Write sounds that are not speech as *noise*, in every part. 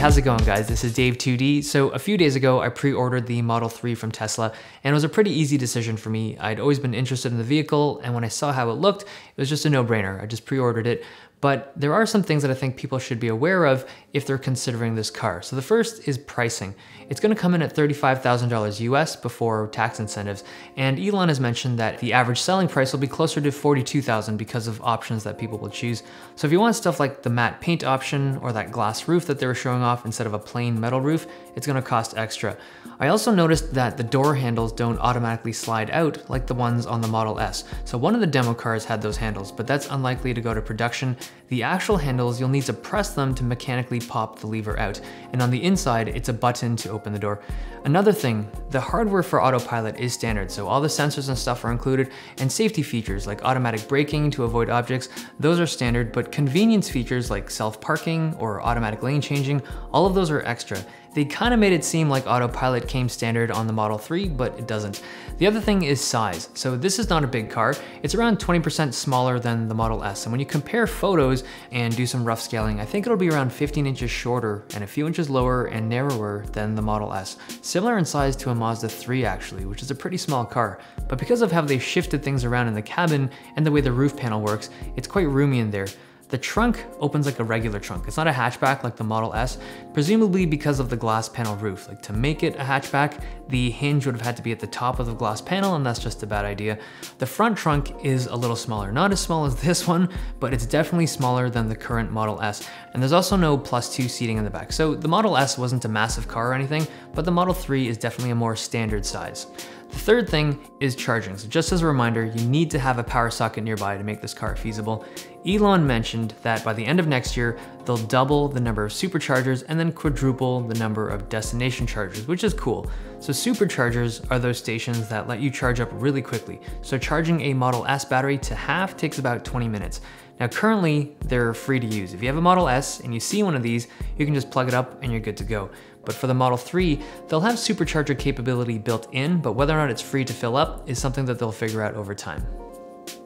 how's it going guys? This is Dave2D. So a few days ago, I pre-ordered the Model 3 from Tesla and it was a pretty easy decision for me. I'd always been interested in the vehicle and when I saw how it looked, it was just a no-brainer. I just pre-ordered it. But there are some things that I think people should be aware of if they're considering this car. So the first is pricing. It's gonna come in at $35,000 US before tax incentives. And Elon has mentioned that the average selling price will be closer to 42,000 because of options that people will choose. So if you want stuff like the matte paint option or that glass roof that they were showing off instead of a plain metal roof, it's gonna cost extra. I also noticed that the door handles don't automatically slide out like the ones on the Model S. So one of the demo cars had those handles, but that's unlikely to go to production. The actual handles, you'll need to press them to mechanically pop the lever out. And on the inside, it's a button to open the door. Another thing, the hardware for autopilot is standard, so all the sensors and stuff are included, and safety features like automatic braking to avoid objects, those are standard, but convenience features like self-parking or automatic lane changing, all of those are extra. They kind of made it seem like autopilot came standard on the Model 3, but it doesn't. The other thing is size. So this is not a big car. It's around 20% smaller than the Model S. And when you compare photos and do some rough scaling, I think it'll be around 15 inches shorter and a few inches lower and narrower than the Model S. Similar in size to a Mazda 3 actually, which is a pretty small car. But because of how they shifted things around in the cabin and the way the roof panel works, it's quite roomy in there. The trunk opens like a regular trunk. It's not a hatchback like the Model S, presumably because of the glass panel roof. Like to make it a hatchback, the hinge would have had to be at the top of the glass panel and that's just a bad idea. The front trunk is a little smaller. Not as small as *laughs* this one, but it's definitely smaller than the current Model S. And there's also no plus two seating in the back. So the Model S wasn't a massive car or anything, but the Model 3 is definitely a more standard size. The third thing is charging. So just as a reminder, you need to have a power socket nearby to make this car feasible. Elon mentioned that by the end of next year, they'll double the number of superchargers and then quadruple the number of destination chargers, which is cool. So superchargers are those stations that let you charge up really quickly. So charging a Model S battery to half takes about 20 minutes. Now currently, they're free to use. If you have a Model S and you see one of these, you can just plug it up and you're good to go. But for the Model 3, they'll have supercharger capability built in, but whether or not it's free to fill up is something that they'll figure out over time.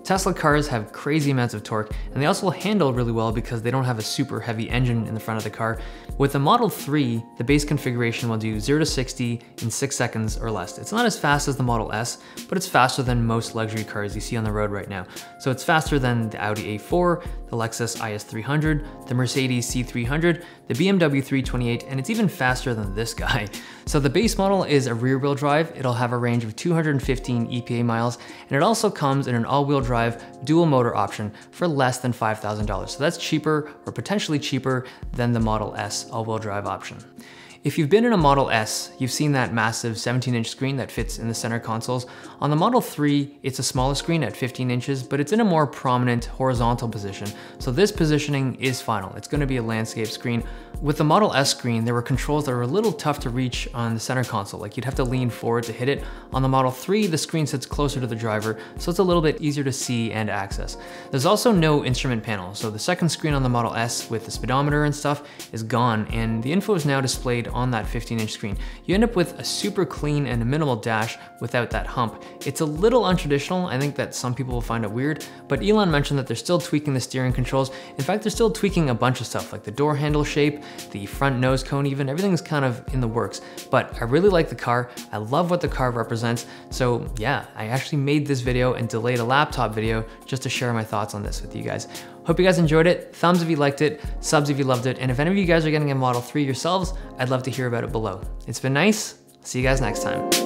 Tesla cars have crazy amounts of torque, and they also handle really well because they don't have a super heavy engine in the front of the car. With the Model 3, the base configuration will do 0 to 60 in 6 seconds or less. It's not as fast as the Model S, but it's faster than most luxury cars you see on the road right now. So it's faster than the Audi A4, the Lexus IS300, the Mercedes C300, the BMW 328, and it's even faster than this guy. *laughs* So the base model is a rear wheel drive. It'll have a range of 215 EPA miles, and it also comes in an all-wheel drive dual motor option for less than $5,000. So that's cheaper or potentially cheaper than the Model S all-wheel drive option. If you've been in a Model S, you've seen that massive 17 inch screen that fits in the center consoles. On the Model 3, it's a smaller screen at 15 inches, but it's in a more prominent horizontal position. So this positioning is final. It's gonna be a landscape screen. With the Model S screen, there were controls that were a little tough to reach on the center console. Like you'd have to lean forward to hit it. On the Model 3, the screen sits closer to the driver, so it's a little bit easier to see and access. There's also no instrument panel. So the second screen on the Model S with the speedometer and stuff is gone, and the info is now displayed on that 15 inch screen. You end up with a super clean and minimal dash without that hump. It's a little untraditional. I think that some people will find it weird, but Elon mentioned that they're still tweaking the steering controls. In fact, they're still tweaking a bunch of stuff like the door handle shape, the front nose cone even, everything's kind of in the works. But I really like the car. I love what the car represents. So yeah, I actually made this video and delayed a laptop video just to share my thoughts on this with you guys. Hope you guys enjoyed it. Thumbs if you liked it, subs if you loved it, and if any of you guys are getting a Model 3 yourselves, I'd love to hear about it below. It's been nice. See you guys next time.